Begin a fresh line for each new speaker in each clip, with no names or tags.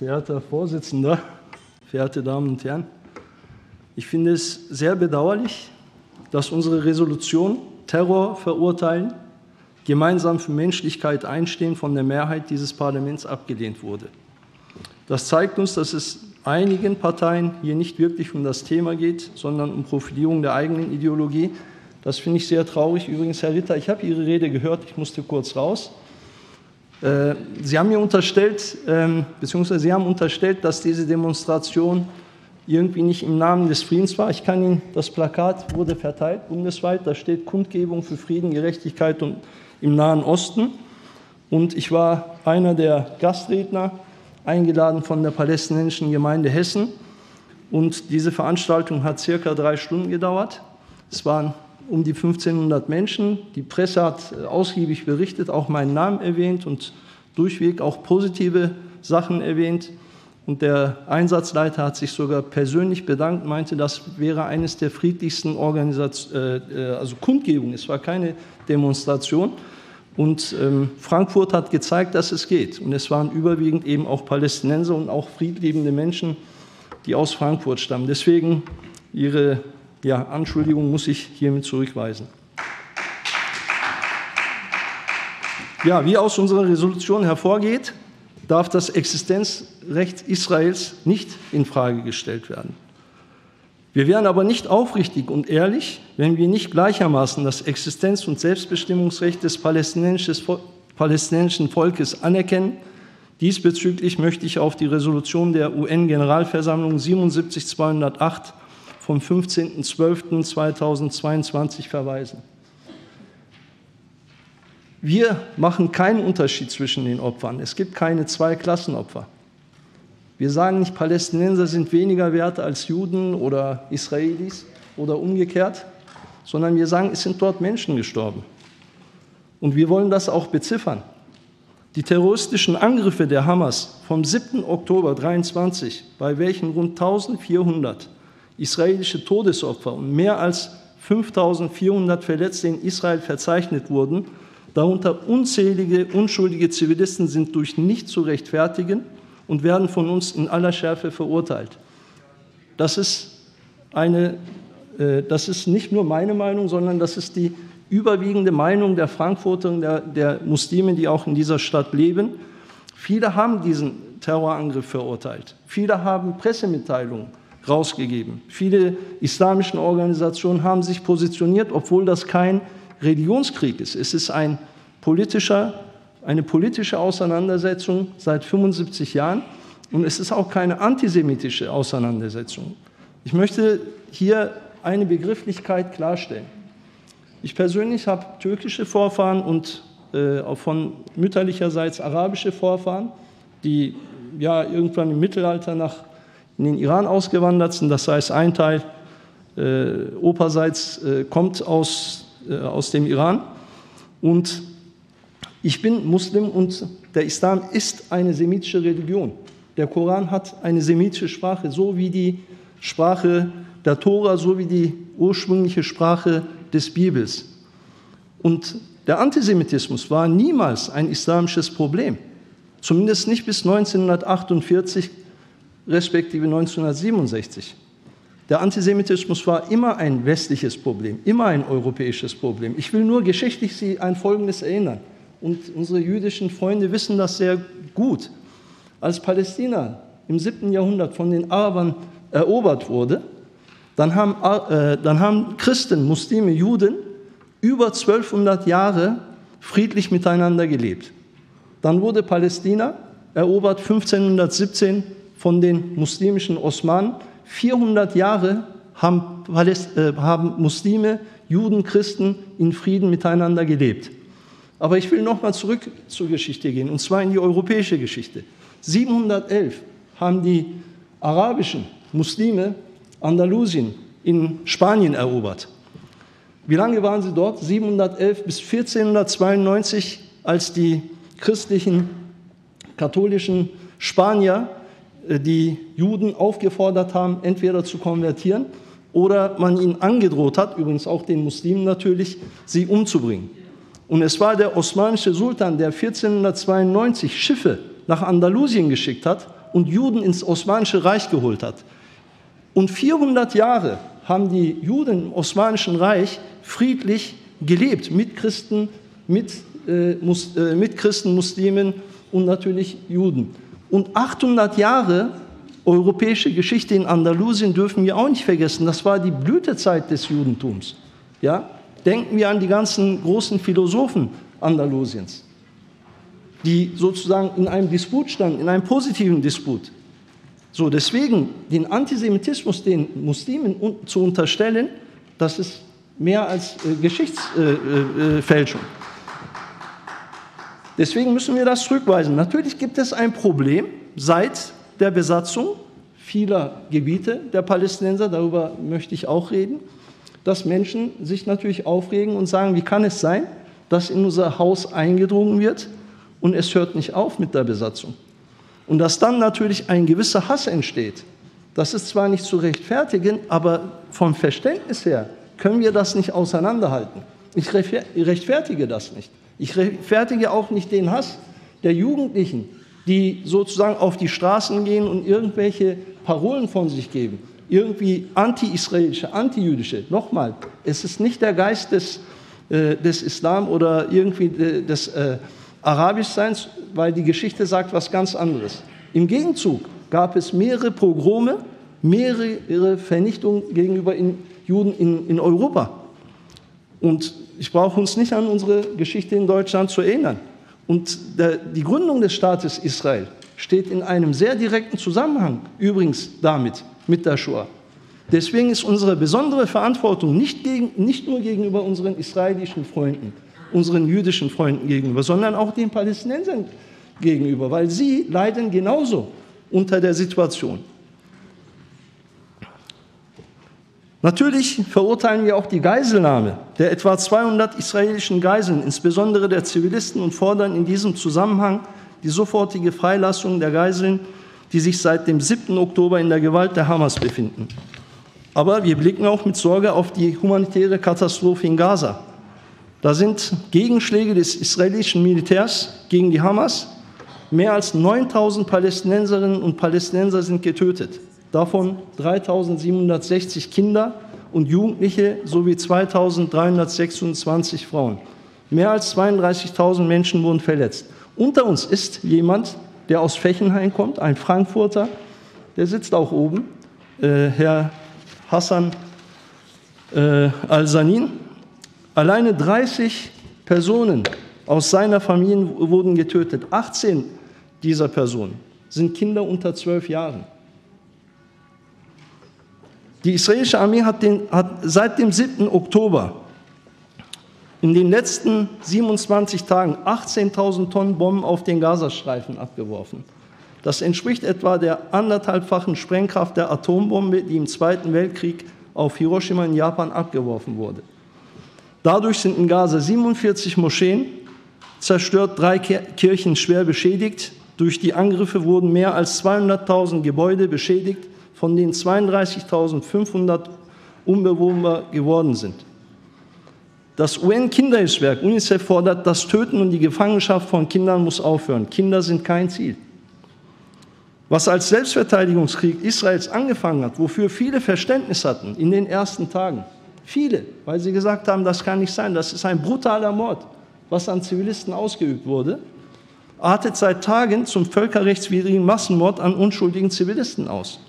verehrter Vorsitzender, verehrte Damen und Herren, ich finde es sehr bedauerlich, dass unsere Resolution Terror verurteilen, gemeinsam für Menschlichkeit einstehen von der Mehrheit dieses Parlaments abgelehnt wurde. Das zeigt uns, dass es einigen Parteien hier nicht wirklich um das Thema geht, sondern um Profilierung der eigenen Ideologie. Das finde ich sehr traurig. Übrigens, Herr Ritter, ich habe Ihre Rede gehört, ich musste kurz raus. Äh, Sie haben mir unterstellt, ähm, beziehungsweise Sie haben unterstellt, dass diese Demonstration irgendwie nicht im Namen des Friedens war. Ich kann Ihnen, das Plakat wurde verteilt bundesweit, da steht Kundgebung für Frieden, Gerechtigkeit und im Nahen Osten. Und ich war einer der Gastredner, eingeladen von der palästinensischen Gemeinde Hessen. Und diese Veranstaltung hat circa drei Stunden gedauert. Es waren um die 1500 Menschen. Die Presse hat äh, ausgiebig berichtet, auch meinen Namen erwähnt und durchweg auch positive Sachen erwähnt. Und der Einsatzleiter hat sich sogar persönlich bedankt, meinte, das wäre eines der friedlichsten Organisationen, äh, äh, also Kundgebungen. Es war keine Demonstration. Und ähm, Frankfurt hat gezeigt, dass es geht. Und es waren überwiegend eben auch Palästinenser und auch friedliebende Menschen, die aus Frankfurt stammen. Deswegen Ihre ja, Anschuldigung muss ich hiermit zurückweisen. Ja, wie aus unserer Resolution hervorgeht, darf das Existenzrecht Israels nicht in Frage gestellt werden. Wir wären aber nicht aufrichtig und ehrlich, wenn wir nicht gleichermaßen das Existenz- und Selbstbestimmungsrecht des palästinensischen Volkes anerkennen. Diesbezüglich möchte ich auf die Resolution der UN-Generalversammlung 77208 vom 15.12.2022 verweisen. Wir machen keinen Unterschied zwischen den Opfern. Es gibt keine Zweiklassenopfer. Wir sagen nicht, Palästinenser sind weniger wert als Juden oder Israelis oder umgekehrt, sondern wir sagen, es sind dort Menschen gestorben. Und wir wollen das auch beziffern. Die terroristischen Angriffe der Hamas vom 7. Oktober 23, bei welchen rund 1400 israelische Todesopfer und mehr als 5400 Verletzte in Israel verzeichnet wurden, darunter unzählige unschuldige Zivilisten, sind durch nicht zu rechtfertigen und werden von uns in aller Schärfe verurteilt. Das ist, eine, äh, das ist nicht nur meine Meinung, sondern das ist die überwiegende Meinung der Frankfurter und der, der Muslime, die auch in dieser Stadt leben. Viele haben diesen Terrorangriff verurteilt. Viele haben Pressemitteilungen rausgegeben. Viele islamische Organisationen haben sich positioniert, obwohl das kein Religionskrieg ist. Es ist ein politischer eine politische Auseinandersetzung seit 75 Jahren und es ist auch keine antisemitische Auseinandersetzung. Ich möchte hier eine Begrifflichkeit klarstellen. Ich persönlich habe türkische Vorfahren und äh, von mütterlicherseits arabische Vorfahren, die ja irgendwann im Mittelalter nach in den Iran ausgewandert sind. Das heißt, ein Teil äh, operseits äh, kommt aus, äh, aus dem Iran und ich bin Muslim und der Islam ist eine semitische Religion. Der Koran hat eine semitische Sprache, so wie die Sprache der Tora, so wie die ursprüngliche Sprache des Bibels. Und der Antisemitismus war niemals ein islamisches Problem, zumindest nicht bis 1948 respektive 1967. Der Antisemitismus war immer ein westliches Problem, immer ein europäisches Problem. Ich will nur geschichtlich Sie an Folgendes erinnern und unsere jüdischen Freunde wissen das sehr gut. Als Palästina im 7. Jahrhundert von den Arabern erobert wurde, dann haben, äh, dann haben Christen, Muslime, Juden über 1200 Jahre friedlich miteinander gelebt. Dann wurde Palästina erobert 1517 von den muslimischen Osmanen. 400 Jahre äh, haben Muslime, Juden, Christen in Frieden miteinander gelebt. Aber ich will noch mal zurück zur Geschichte gehen, und zwar in die europäische Geschichte. 711 haben die arabischen Muslime Andalusien in Spanien erobert. Wie lange waren sie dort? 711 bis 1492, als die christlichen, katholischen Spanier die Juden aufgefordert haben, entweder zu konvertieren oder man ihnen angedroht hat, übrigens auch den Muslimen natürlich, sie umzubringen. Und es war der osmanische Sultan, der 1492 Schiffe nach Andalusien geschickt hat, und Juden ins Osmanische Reich geholt hat. Und 400 Jahre haben die Juden im Osmanischen Reich friedlich gelebt mit Christen, mit, äh, Mus, äh, mit Christen, Muslimen und natürlich Juden. Und 800 Jahre europäische Geschichte in Andalusien dürfen wir auch nicht vergessen. Das war die Blütezeit des Judentums. Ja? Denken wir an die ganzen großen Philosophen Andalusiens, die sozusagen in einem Disput standen, in einem positiven Disput. So, deswegen den Antisemitismus den Muslimen zu unterstellen, das ist mehr als äh, Geschichtsfälschung. Äh, äh, deswegen müssen wir das zurückweisen. Natürlich gibt es ein Problem seit der Besatzung vieler Gebiete der Palästinenser, darüber möchte ich auch reden, dass Menschen sich natürlich aufregen und sagen, wie kann es sein, dass in unser Haus eingedrungen wird und es hört nicht auf mit der Besatzung. Und dass dann natürlich ein gewisser Hass entsteht. Das ist zwar nicht zu rechtfertigen, aber vom Verständnis her können wir das nicht auseinanderhalten. Ich rechtfertige das nicht. Ich rechtfertige auch nicht den Hass der Jugendlichen, die sozusagen auf die Straßen gehen und irgendwelche Parolen von sich geben. Irgendwie anti-israelische, anti-jüdische. Nochmal, es ist nicht der Geist des, äh, des Islam oder irgendwie des äh, Arabischseins, weil die Geschichte sagt was ganz anderes. Im Gegenzug gab es mehrere Pogrome, mehrere Vernichtungen gegenüber in Juden in, in Europa. Und ich brauche uns nicht an unsere Geschichte in Deutschland zu erinnern. Und der, die Gründung des Staates Israel steht in einem sehr direkten Zusammenhang übrigens damit, mit der Shoah. Deswegen ist unsere besondere Verantwortung nicht, gegen, nicht nur gegenüber unseren israelischen Freunden, unseren jüdischen Freunden gegenüber, sondern auch den Palästinensern gegenüber, weil sie leiden genauso unter der Situation. Natürlich verurteilen wir auch die Geiselnahme der etwa 200 israelischen Geiseln, insbesondere der Zivilisten, und fordern in diesem Zusammenhang die sofortige Freilassung der Geiseln, die sich seit dem 7. Oktober in der Gewalt der Hamas befinden. Aber wir blicken auch mit Sorge auf die humanitäre Katastrophe in Gaza. Da sind Gegenschläge des israelischen Militärs gegen die Hamas. Mehr als 9000 Palästinenserinnen und Palästinenser sind getötet davon 3760 Kinder und Jugendliche sowie 2326 Frauen. Mehr als 32.000 Menschen wurden verletzt. Unter uns ist jemand, der aus Fechenheim kommt, ein Frankfurter, der sitzt auch oben, äh, Herr Hassan äh, Al-Sanin. Alleine 30 Personen aus seiner Familie wurden getötet. 18 dieser Personen sind Kinder unter 12 Jahren. Die israelische Armee hat, den, hat seit dem 7. Oktober in den letzten 27 Tagen 18.000 Tonnen Bomben auf den Gazastreifen abgeworfen. Das entspricht etwa der anderthalbfachen Sprengkraft der Atombombe, die im Zweiten Weltkrieg auf Hiroshima in Japan abgeworfen wurde. Dadurch sind in Gaza 47 Moscheen zerstört, drei Kirchen schwer beschädigt. Durch die Angriffe wurden mehr als 200.000 Gebäude beschädigt von denen 32.500 unbewohnbar geworden sind. Das UN-Kinderhilfswerk UNICEF fordert, das Töten und die Gefangenschaft von Kindern muss aufhören. Kinder sind kein Ziel. Was als Selbstverteidigungskrieg Israels angefangen hat, wofür viele Verständnis hatten in den ersten Tagen, viele, weil sie gesagt haben, das kann nicht sein, das ist ein brutaler Mord, was an Zivilisten ausgeübt wurde, artet seit Tagen zum völkerrechtswidrigen Massenmord an unschuldigen Zivilisten aus.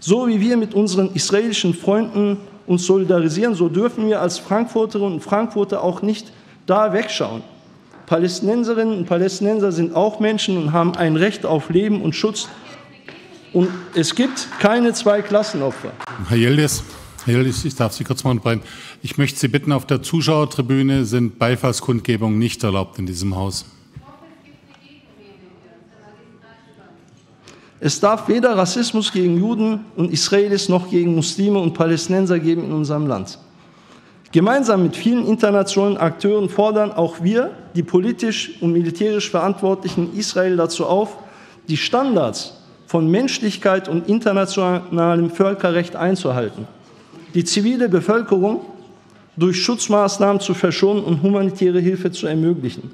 So wie wir mit unseren israelischen Freunden uns solidarisieren, so dürfen wir als Frankfurterinnen und Frankfurter auch nicht da wegschauen. Palästinenserinnen und Palästinenser sind auch Menschen und haben ein Recht auf Leben und Schutz. Und es gibt keine Zweiklassenopfer.
Herr Yildiz, Herr Yildiz, ich darf Sie kurz mal unterbrechen. Ich möchte Sie bitten, auf der Zuschauertribüne sind Beifallskundgebungen nicht erlaubt in diesem Haus.
Es darf weder Rassismus gegen Juden und Israelis noch gegen Muslime und Palästinenser geben in unserem Land. Gemeinsam mit vielen internationalen Akteuren fordern auch wir, die politisch und militärisch Verantwortlichen Israel dazu auf, die Standards von Menschlichkeit und internationalem Völkerrecht einzuhalten, die zivile Bevölkerung durch Schutzmaßnahmen zu verschonen und humanitäre Hilfe zu ermöglichen.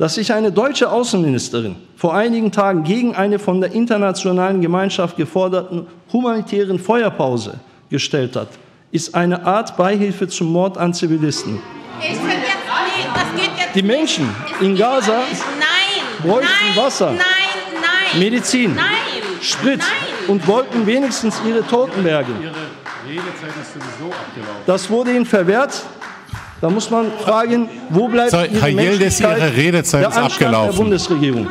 Dass sich eine deutsche Außenministerin vor einigen Tagen gegen eine von der internationalen Gemeinschaft geforderten humanitären Feuerpause gestellt hat, ist eine Art Beihilfe zum Mord an Zivilisten. Die Menschen in Gaza bräuchten Wasser, Medizin, Sprit und wollten wenigstens ihre Toten bergen. Das wurde ihnen verwehrt. Da muss man fragen, wo bleibt
so,
ihre
Herr Yildiz, Ihre Redezeit
der
ist abgelaufen.
der Bundesregierung?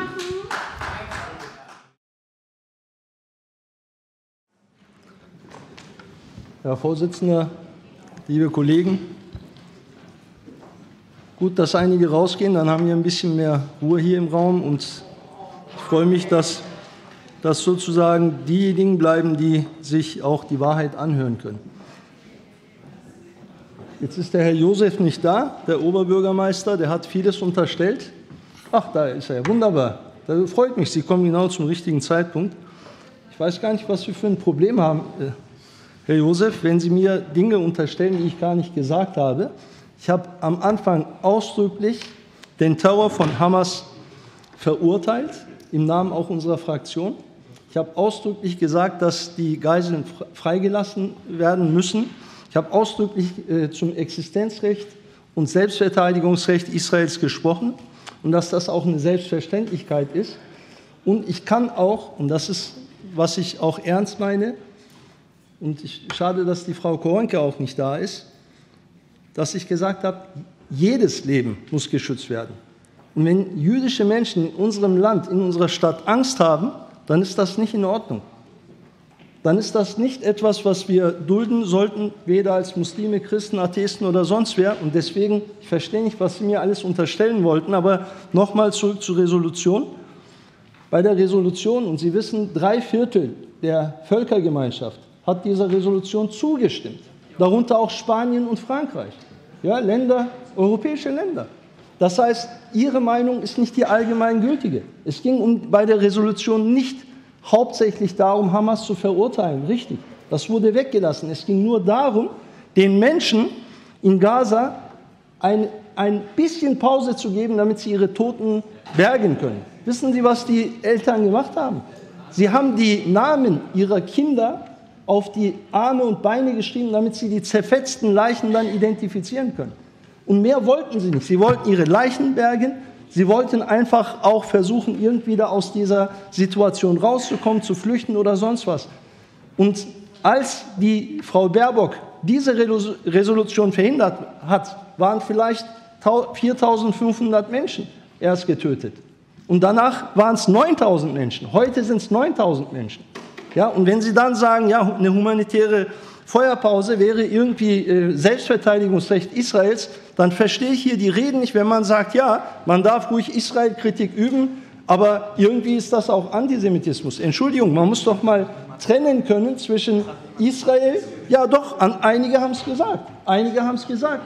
Herr Vorsitzender, liebe Kollegen, gut, dass einige rausgehen, dann haben wir ein bisschen mehr Ruhe hier im Raum und ich freue mich, dass, dass sozusagen diejenigen bleiben, die sich auch die Wahrheit anhören können. Jetzt ist der Herr Josef nicht da, der Oberbürgermeister, der hat vieles unterstellt. Ach, da ist er, wunderbar. Das freut mich, Sie kommen genau zum richtigen Zeitpunkt. Ich weiß gar nicht, was Sie für ein Problem haben, äh, Herr Josef, wenn Sie mir Dinge unterstellen, die ich gar nicht gesagt habe. Ich habe am Anfang ausdrücklich den Terror von Hamas verurteilt, im Namen auch unserer Fraktion. Ich habe ausdrücklich gesagt, dass die Geiseln freigelassen werden müssen. Ich habe ausdrücklich äh, zum Existenzrecht und Selbstverteidigungsrecht Israels gesprochen und dass das auch eine Selbstverständlichkeit ist. Und ich kann auch, und das ist, was ich auch ernst meine, und ich, schade, dass die Frau Koronke auch nicht da ist, dass ich gesagt habe, jedes Leben muss geschützt werden. Und wenn jüdische Menschen in unserem Land, in unserer Stadt Angst haben, dann ist das nicht in Ordnung. Dann ist das nicht etwas, was wir dulden sollten, weder als Muslime, Christen, Atheisten oder sonst wer. Und deswegen, ich verstehe nicht, was Sie mir alles unterstellen wollten, aber nochmal zurück zur Resolution. Bei der Resolution, und Sie wissen, drei Viertel der Völkergemeinschaft hat dieser Resolution zugestimmt, darunter auch Spanien und Frankreich, ja, Länder, europäische Länder. Das heißt, Ihre Meinung ist nicht die allgemein gültige. Es ging um, bei der Resolution nicht hauptsächlich darum, Hamas zu verurteilen, richtig. Das wurde weggelassen. Es ging nur darum, den Menschen in Gaza ein, ein bisschen Pause zu geben, damit sie ihre Toten bergen können. Wissen Sie, was die Eltern gemacht haben? Sie haben die Namen ihrer Kinder auf die Arme und Beine geschrieben, damit sie die zerfetzten Leichen dann identifizieren können. Und mehr wollten sie nicht. Sie wollten ihre Leichen bergen. Sie wollten einfach auch versuchen, irgendwie da aus dieser Situation rauszukommen, zu flüchten oder sonst was. Und als die Frau Baerbock diese Resolution verhindert hat, waren vielleicht 4500 Menschen erst getötet. Und danach waren es 9000 Menschen. Heute sind es 9000 Menschen. Ja, und wenn Sie dann sagen, ja, eine humanitäre Feuerpause wäre irgendwie äh, Selbstverteidigungsrecht Israels, dann verstehe ich hier die Reden nicht, wenn man sagt, ja, man darf ruhig Israel-Kritik üben, aber irgendwie ist das auch Antisemitismus. Entschuldigung, man muss doch mal trennen können zwischen Israel, ja doch, an, einige haben es gesagt, einige haben es gesagt.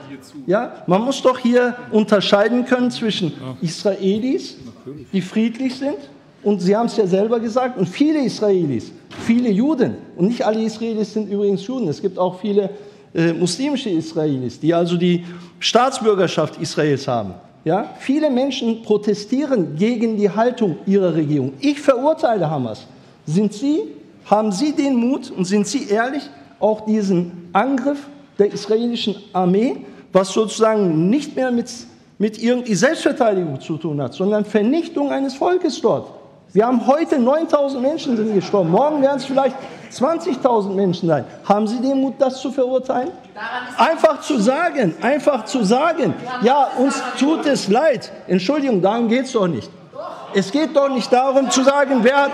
Ja, man muss doch hier unterscheiden können zwischen Israelis, die friedlich sind, und Sie haben es ja selber gesagt, und viele Israelis, viele Juden, und nicht alle Israelis sind übrigens Juden, es gibt auch viele äh, muslimische Israelis, die also die Staatsbürgerschaft Israels haben. Ja? Viele Menschen protestieren gegen die Haltung ihrer Regierung. Ich verurteile Hamas. Sind Sie, haben Sie den Mut und sind Sie ehrlich, auch diesen Angriff der israelischen Armee, was sozusagen nicht mehr mit, mit irgendwie Selbstverteidigung zu tun hat, sondern Vernichtung eines Volkes dort, wir haben heute 9000 Menschen sind gestorben. Morgen werden es vielleicht 20.000 Menschen sein. Haben Sie den Mut, das zu verurteilen? Einfach zu sagen, einfach zu sagen, ja, uns tut es leid. Entschuldigung, darum geht es doch nicht. Es geht doch nicht darum zu sagen, wer hat.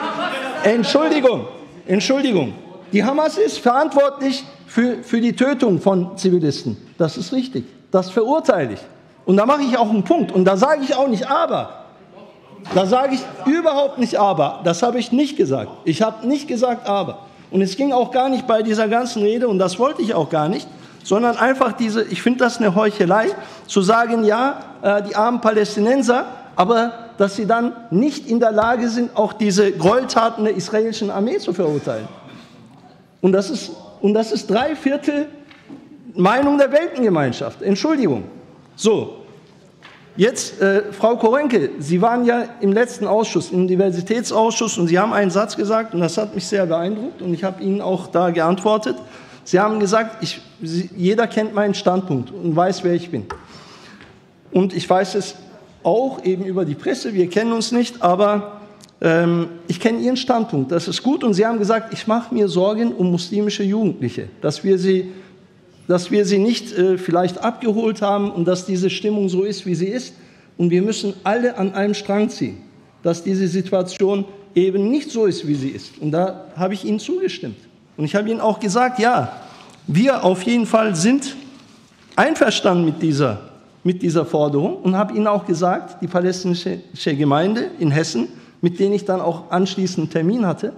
Entschuldigung, Entschuldigung. Die Hamas ist verantwortlich für, für die Tötung von Zivilisten. Das ist richtig. Das verurteile ich. Und da mache ich auch einen Punkt. Und da sage ich auch nicht aber. Da sage ich überhaupt nicht aber. Das habe ich nicht gesagt. Ich habe nicht gesagt aber. Und es ging auch gar nicht bei dieser ganzen Rede, und das wollte ich auch gar nicht, sondern einfach diese, ich finde das eine Heuchelei, zu sagen, ja, äh, die armen Palästinenser, aber dass sie dann nicht in der Lage sind, auch diese Gräueltaten der israelischen Armee zu verurteilen. Und das ist, und das ist drei Viertel Meinung der Weltengemeinschaft. Entschuldigung. So, Jetzt, äh, Frau Korenke, Sie waren ja im letzten Ausschuss, im Diversitätsausschuss, und Sie haben einen Satz gesagt, und das hat mich sehr beeindruckt, und ich habe Ihnen auch da geantwortet. Sie haben gesagt, ich, Sie, jeder kennt meinen Standpunkt und weiß, wer ich bin. Und ich weiß es auch eben über die Presse, wir kennen uns nicht, aber ähm, ich kenne Ihren Standpunkt, das ist gut. Und Sie haben gesagt, ich mache mir Sorgen um muslimische Jugendliche, dass wir sie dass wir sie nicht äh, vielleicht abgeholt haben und dass diese Stimmung so ist, wie sie ist. Und wir müssen alle an einem Strang ziehen, dass diese Situation eben nicht so ist, wie sie ist. Und da habe ich Ihnen zugestimmt. Und ich habe Ihnen auch gesagt, ja, wir auf jeden Fall sind einverstanden mit dieser, mit dieser Forderung und habe Ihnen auch gesagt, die palästinensische Gemeinde in Hessen, mit denen ich dann auch anschließend einen Termin hatte,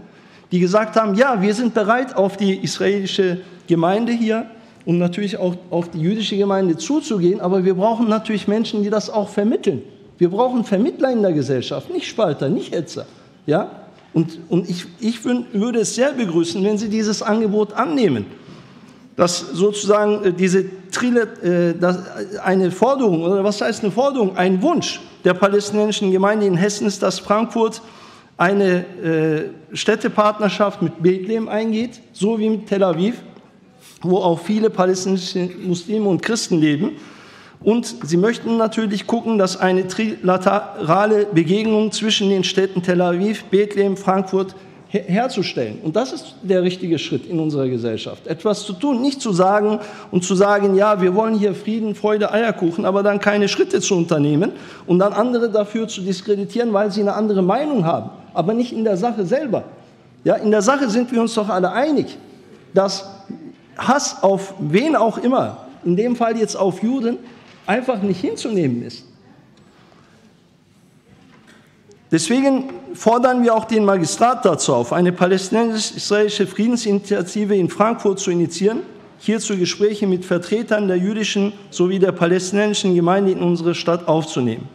die gesagt haben, ja, wir sind bereit, auf die israelische Gemeinde hier um natürlich auch auf die jüdische Gemeinde zuzugehen, aber wir brauchen natürlich Menschen, die das auch vermitteln. Wir brauchen Vermittler in der Gesellschaft, nicht Spalter, nicht Hetzer. Ja? Und, und ich, ich würde es sehr begrüßen, wenn Sie dieses Angebot annehmen, dass sozusagen äh, diese Trille, äh, dass eine Forderung, oder was heißt eine Forderung, ein Wunsch der palästinensischen Gemeinde in Hessen ist, dass Frankfurt eine äh, Städtepartnerschaft mit Bethlehem eingeht, so wie mit Tel Aviv wo auch viele palästinensische Muslime und Christen leben. Und sie möchten natürlich gucken, dass eine trilaterale Begegnung zwischen den Städten Tel Aviv, Bethlehem, Frankfurt her herzustellen. Und das ist der richtige Schritt in unserer Gesellschaft. Etwas zu tun, nicht zu sagen und zu sagen, ja, wir wollen hier Frieden, Freude, Eierkuchen, aber dann keine Schritte zu unternehmen und dann andere dafür zu diskreditieren, weil sie eine andere Meinung haben, aber nicht in der Sache selber. Ja, in der Sache sind wir uns doch alle einig, dass Hass auf wen auch immer, in dem Fall jetzt auf Juden, einfach nicht hinzunehmen ist. Deswegen fordern wir auch den Magistrat dazu auf, eine palästinensisch-israelische Friedensinitiative in Frankfurt zu initiieren, hierzu Gespräche mit Vertretern der jüdischen sowie der palästinensischen Gemeinde in unsere Stadt aufzunehmen.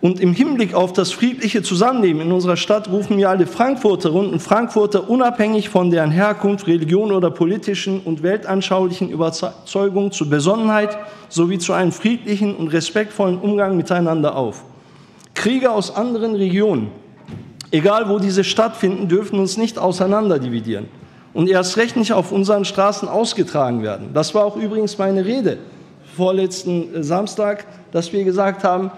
Und im Hinblick auf das friedliche Zusammenleben in unserer Stadt rufen wir alle Frankfurterinnen und Frankfurter unabhängig von deren Herkunft, Religion oder politischen und weltanschaulichen Überzeugung zur Besonnenheit sowie zu einem friedlichen und respektvollen Umgang miteinander auf. Kriege aus anderen Regionen, egal wo diese stattfinden, dürfen uns nicht auseinanderdividieren und erst recht nicht auf unseren Straßen ausgetragen werden. Das war auch übrigens meine Rede vorletzten Samstag, dass wir gesagt haben,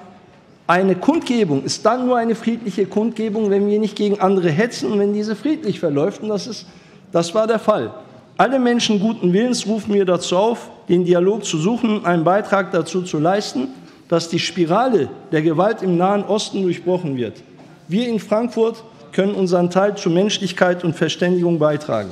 eine Kundgebung ist dann nur eine friedliche Kundgebung, wenn wir nicht gegen andere hetzen und wenn diese friedlich verläuft. Und das, ist, das war der Fall. Alle Menschen guten Willens rufen wir dazu auf, den Dialog zu suchen und einen Beitrag dazu zu leisten, dass die Spirale der Gewalt im Nahen Osten durchbrochen wird. Wir in Frankfurt können unseren Teil zur Menschlichkeit und Verständigung beitragen.